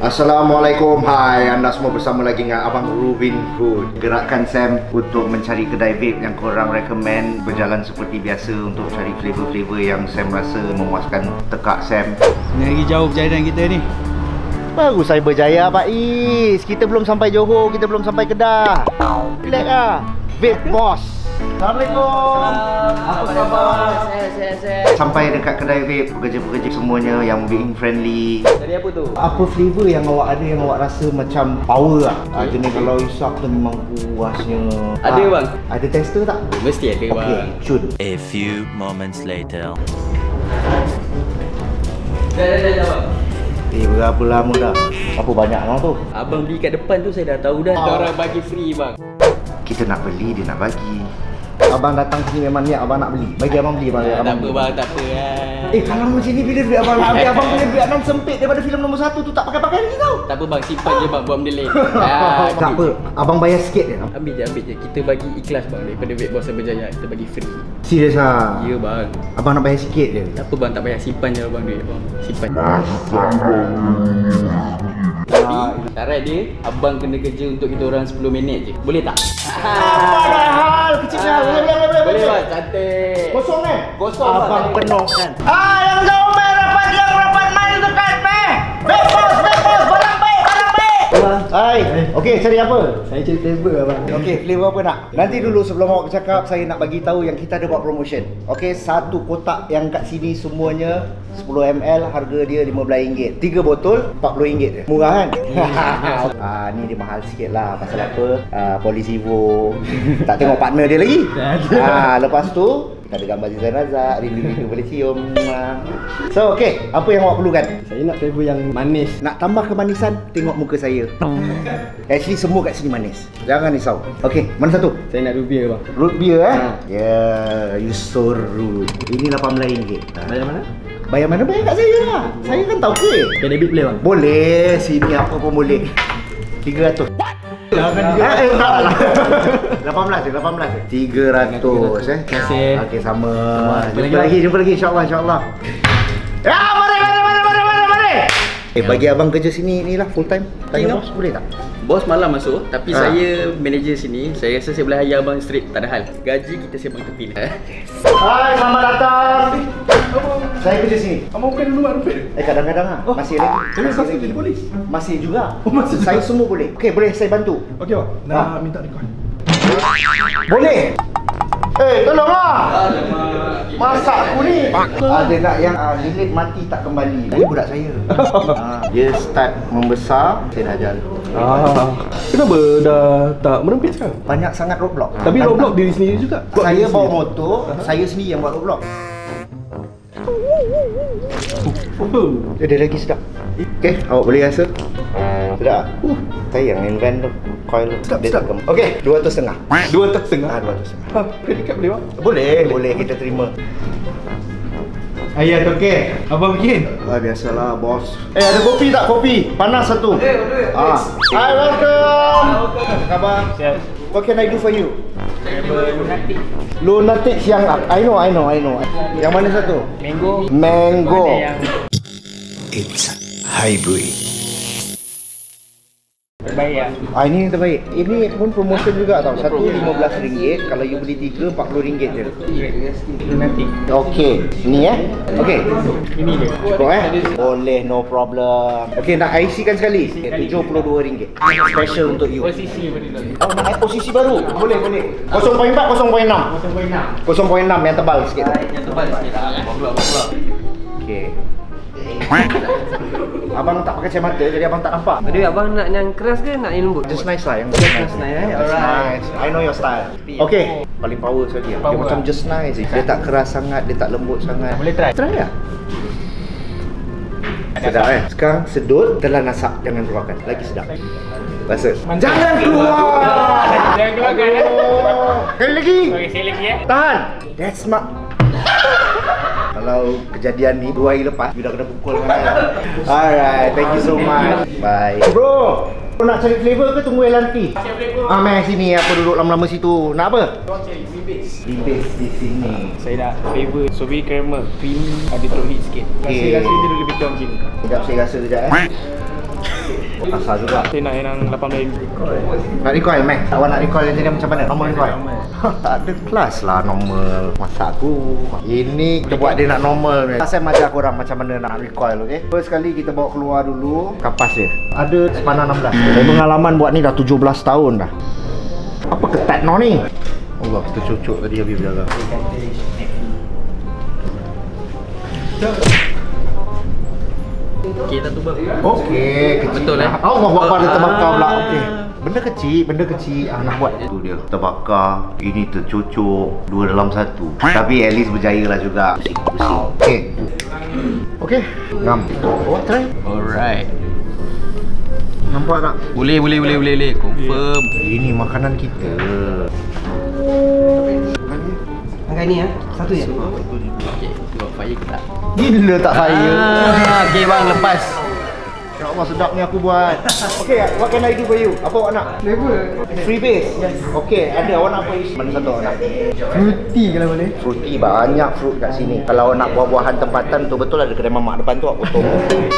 Assalamualaikum, hai anda semua bersama lagi dengan Abang Rubin Hood. Gerakan Sam untuk mencari kedai vape yang korang recommend Berjalan seperti biasa untuk cari flavor-flavor yang Sam rasa memuaskan tekak Sam. Ni lagi jauh perjalanan kita ni. Baru saya berjaya Pak Is. Kita belum sampai Johor, kita belum sampai Kedah. Relax lah. Vape Boss Assalamualaikum Apa khabar? Sampai dekat kedai vape, pekerja-pekerja semuanya yang being friendly Tadi apa tu? Apa flavor yang awak ada yang awak rasa macam power lah? Ah, jenis kalau isap tu memang puasnya. Ada, Ah, bang. Ada tester tak? Mesti ada Okey, bang cun. A few moments later. Dah dah dah dah bang Eh, berapa lama dah? Apa banyak orang tu? Abang beli kat depan tu saya dah tahu dah Ah. Orang bagi free bang Kita nak beli, dia nak bagi. Abang datang sini memang niat abang nak beli. Bagi abang beli abang. Tak abang apa beli. bang, tak apa kan Eh, kalau macam ni bila duit abang nak ambil, abang punya duit abang sempit daripada filem nombor satu tu tak pakai-pakai lagi tau. Tak apa bang, simpan je bang buat benda lain Ah, tak apa, abang bayar sikit je. Ambil je, ambil je Kita bagi ikhlas bang Daripada Vape Boss Berjaya Kita bagi free Serius ah. Ya bang Abang nak bayar sikit je. Tak apa bang, tak payah simpan je bang duit bang Simpan syarat dia Abang kena kerja untuk kita orang 10 minit je Boleh tak? Apa dah hal? Kecil dah. Boleh, boleh, boleh. Boleh bang, cantik Kosong kan? Kosong, Bang. Abang penuh kan? Ah, yang jauh baik. Hai. Okey, cari apa? Saya cari flavor abang. Okey, flavor apa nak? Nanti dulu sebelum awak bercakap, saya nak bagi tahu yang kita ada buat promotion. Okey, satu kotak yang kat sini semuanya 10 ml harga dia RM15. Tiga botol RM40 je. Murah kan? ah, ni dia mahal sikit lah. Pasal apa? Ah, polisi Vivo. tak tengok partner dia lagi. ah, lepas tu ada gambar Zizan Razak, rindu-rindu boleh cium. So, okey, apa yang awak perlukan? Saya nak flavor yang manis. Nak tambah kemanisan, tengok muka saya. Actually semua kat sini manis. Jangan risau. Okey, mana satu? Saya nak ruby bang. Root beer eh? Ha. Ya, yeah, you so rude. Ini RM18. Ha. Bayar mana? Bayar mana bayar kat saya lah. Saya kan tahu ke? Okay, debit boleh bang? Boleh, sini apa pun boleh. 300. Jangan Eh, eh, tak lah. 18 je, 18 je. 300 eh. Terima kasih. Okey, sama. Jumpa lagi, jumpa lagi insya-Allah, insya-Allah. Ya, Eh, bagi abang kerja sini ni lah full time. Tanya Tengok. bos, boleh tak? Bos malam masuk Tapi Ha. saya manager sini Saya rasa saya boleh hire abang straight Tak ada hal Gaji kita sembang tepi lah Hai, selamat datang. Saya kerja sini. Abang bukan dulu ruby. Eh kadang-kadang ah Oh, masih lagi. saya Masih lagi. jadi polis. Masih juga. Oh, masih juga. Saya semua boleh. Okey, boleh saya bantu. Okey bang. Nak Ha. minta rekod. Boleh. Eh, tolonglah. Masak aku ni. Ada nak yang uh, lilit mati tak kembali. Ini budak saya. Ah, dia start membesar, saya dah ajar. Ah. Kenapa dah tak merempit sekarang? Banyak sangat roadblock. Tapi roadblock diri sendiri juga. Saya bawa motor, saya sendiri yang buat roadblock. Oh. Eh, dia lagi sedap. Okey, awak boleh rasa? Sedap. Uh, saya yang invent tu. Coil tu. Sedap, Dia sedap. Okey, dua ratus setengah. Dua tak setengah. Ah, dua ratus setengah. Ha, boleh bang? Boleh, boleh kita terima. Ayat okey. Abang bikin. Ah, biasalah bos. Eh, ada kopi tak kopi? Panas satu. Boleh, boleh. Ah. Hi, welcome. Apa khabar? Siap What can I do for you? Lunatic up. I know, I know, I know. Yang mana satu? Mango Mango. It's hybrid. Terbaik lah Ah ini yang terbaik. Ini pun promotion juga tau. Satu RM15. Kalau you beli tiga RM40 je. Nanti Okey. Ni eh. Okey. Ini dia Cukup eh? Boleh, no problem. Okey, nak IC kan sekali? RM72. Special untuk you. Posisi tu Oh, nak posisi baru? Boleh, boleh. 0.4, 0.6. 0.6 yang tebal sikit. Yang tebal sikit bagus Okey. abang tak pakai kacamata jadi abang tak nampak. Jadi abang nak yang keras ke nak yang lembut? Just nice lah yang Just nice, eh? Just Alright. nice. I know your style. Okay. Paling power sekali. Dia Power macam lah. just nice. Dia tak keras sangat, dia tak lembut sangat. Boleh try? Try lah. Sedap eh. Sekarang sedut, telan asap. Jangan keluarkan. Lagi sedap. Rasa. Jangan keluar. Jangan keluarkan eh. Sekali lagi. Okey, saya lagi eh Tahan. That's my Kalau kejadian ni dua hari lepas, you dah kena pukul dengan saya. Alright, thank you so much. Bye. Bro, kau nak cari flavor ke tunggu LNT? Ah, meh sini apa duduk lama-lama situ. Nak apa? Kau cari bibis Bibis di sini. Saya nak flavor strawberry caramel Cream ada throw hit sikit Okay. Rasa-rasa dia lebih kurang macam ni Sekejap saya rasa sekejap eh. Asal juga. Saya nak yang 18 Nak recoil, Mac? Awak nak recoil yang jenis macam mana? Normal recoil? tak ada kelas lah normal. Masa aku. Ini kita buat dia nak normal. ni. Saya ajar korang macam mana nak recoil, okey? First kali kita bawa keluar dulu kapas dia. Ada sepanah 16. Saya pengalaman buat ni dah 17 tahun dah. Apa ketat no ni? Allah, kita cucuk tadi habis berjaga. Okey tak tu bang. Okey, kecil. Betul, eh? Allah Akbar dia terbakar pula. Okey. Benda kecil, benda kecil ah, nak buat tu dia. Terbakar, ini tercucuk, dua dalam satu. Tapi at least berjaya lah juga. Pusing-pusing. Okey. Okey, ngam. Awak try. Alright. Nampak tak? Boleh boleh boleh boleh boleh. Confirm. Ini makanan kita. Angkat ni ya. Satu je. Okey, fire ke tak? Gila tak saya. Ah, okey bang lepas. Ya Allah sedapnya aku buat. Okey, what can I do for you? Apa awak nak? Flavor. Free base? Yes. Okey, ada awak nak apa isi? Mana satu awak nak? Fruity kalau boleh. Fruity banyak fruit kat sini. Kalau awak nak buah-buahan tempatan betul-betul ada kedai mamak depan tu awak potong.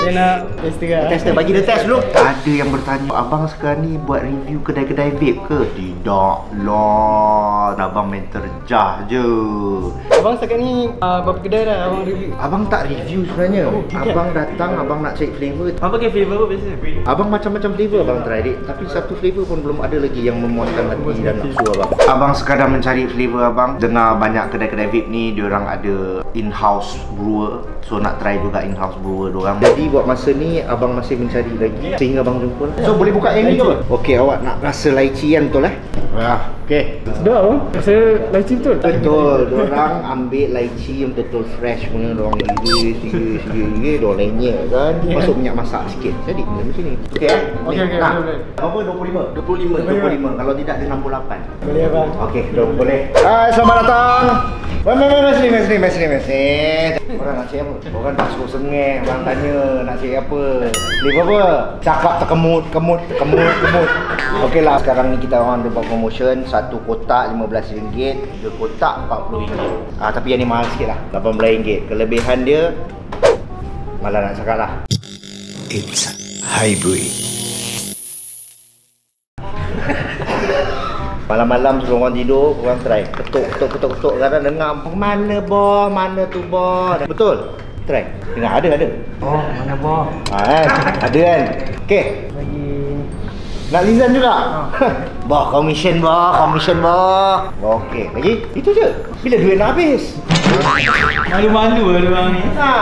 Saya nak tester. Tester bagi dia test dulu. Ada yang bertanya, abang sekarang ni buat review kedai-kedai vape ke? Tidak lah. Abang main terjah je. Abang setakat ni uh, berapa kedai dah abang review? Abang tak review sebenarnya. Oh, okay. Abang datang, abang nak cek flavor. Abang pakai flavor apa biasanya? Abang macam-macam flavor abang try dik. Tapi satu flavor pun belum ada lagi yang memuaskan hati dan nafsu abang. Abang sekadar mencari flavor abang. Dengar banyak kedai-kedai vape ni, diorang ada in-house brewer. So nak try juga in-house brewer diorang. Jadi buat masa ni, abang masih mencari lagi. Sehingga abang jumpa. So boleh buka yang ni ke? Okey, awak nak rasa lychee kan betul eh? Ah, okey. Sedap abang. Rasa lychee betul. Betul, diorang ambil lychee yang betul fresh punya Diorang iris, iris, iris, iris Diorang lenyek kan Masuk minyak masak sikit Jadi macam sini Okey eh? Okey, okey, Nah, Berapa? 25? 25 25 Kalau tidak dia 68 Boleh abang. Okey, dah boleh Hai, selamat datang Mari, mari, mari, sini, sini, sini, sini Orang nak apa? Orang tak suruh sengih Orang tanya nak cek apa Live apa? Cakap terkemut, kemut, terkemut, kemut Okey lah, sekarang ni kita orang ada buat promotion Satu kotak RM15 Tiga kotak RM40 ah, Tapi yang ni mahal sikit lah RM18 Kelebihan dia Malah nak cakap lah It's hybrid. Malam-malam sebelum orang tidur, korang try Ketuk, ketuk, ketuk, ketuk Kadang dengar Mana boh, mana tu boh Betul? Try Dengar, ada, ada Oh, mana boh? Ha kan? Ada kan? Okey Bagi Nak lizan juga? boh, commission boh, commission boh Okey, lagi? Itu je. Bila duit nak habis? malu-malu lah bang ni. Ha.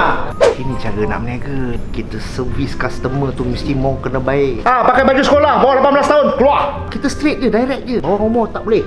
Ini cara nak berniaga. Kita servis customer tu mesti mau kena baik. Ah, pakai baju sekolah, bawah 18 tahun, keluar. Kita straight je, direct je. Orang umur tak boleh.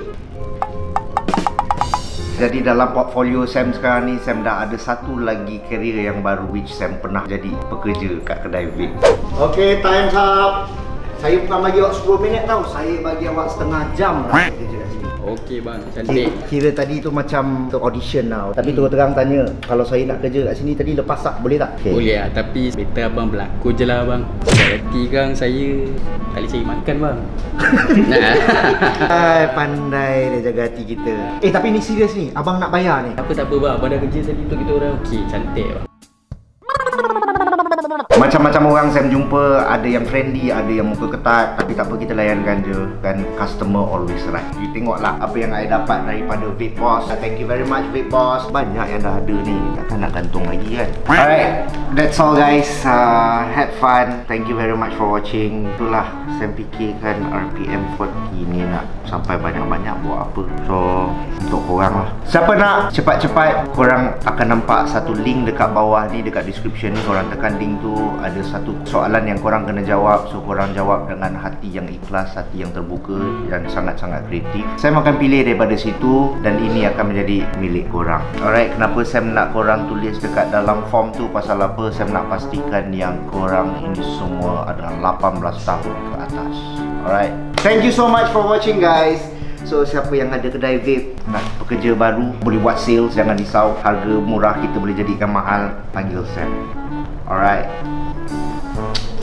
Jadi dalam portfolio Sam sekarang ni Sam dah ada satu lagi career yang baru Which Sam pernah jadi pekerja kat kedai vape. Okay, time's up Saya bukan bagi awak 10 minit tau. Saya bagi awak setengah jam lah. Kerja kat sini. Okey bang, cantik. Kira tadi tu macam untuk audition tau. Tapi terus terang tanya Kalau saya nak kerja kat sini tadi lepas tak? Boleh tak? Okay. Boleh lah tapi better abang berlaku je lah abang hati kan saya tak boleh cari makan bang. Hai, pandai dia jaga hati kita. Eh tapi ni serius ni. Abang nak bayar ni. Apa tak apa bang, abang dah kerja tadi untuk kita orang. Okey, cantik bang Orang saya jumpa Ada yang friendly Ada yang muka ketat Tapi tak apa kita layankan je. Kan customer always right. You tengoklah Apa yang saya dapat daripada Vape Boss. Thank you very much Vape Boss. Banyak yang dah ada ni Takkan nak gantung lagi kan? Alright That's all guys. Uh, Had fun. Thank you very much for watching. Itulah Saya fikirkan RPM 40 ni nak Sampai banyak-banyak buat apa. So Untuk korang lah. Siapa nak? Cepat-cepat. Korang akan nampak satu link dekat bawah ni Dekat description ni. Korang tekan link tu Ada satu soalan yang korang kena jawab. So korang jawab dengan hati yang ikhlas Hati yang terbuka Dan sangat-sangat kreatif. Saya akan pilih daripada situ Dan ini akan menjadi milik korang. Alright Kenapa saya nak korang tulis dekat dalam form tu? Pasal apa? Saya nak pastikan yang korang ini semua adalah 18 tahun ke atas. Alright. Thank you so much for watching guys. So siapa yang ada kedai vape Nak pekerja baru Boleh buat sales Jangan risau. Harga murah kita boleh jadikan mahal. Panggil Sam. Alright Thank you.